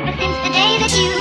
ever since the day that you